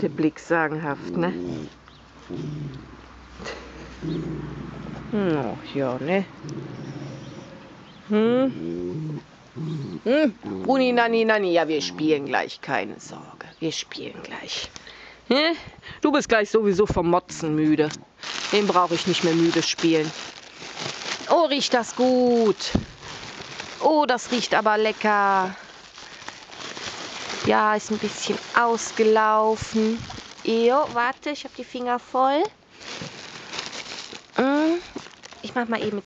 Der Blick sagenhaft, ne? Oh, ja, ne? Hm? Hm? Bruni, Nani, Nani, ja, wir spielen gleich, keine Sorge. Wir spielen gleich. Hm? Du bist gleich sowieso vom Motzen müde. Den brauche ich nicht mehr müde spielen. Oh, riecht das gut. Oh, das riecht aber lecker. Ja, ist ein bisschen ausgelaufen. Jo, warte, ich habe die Finger voll. Hm, Ich mach mal eben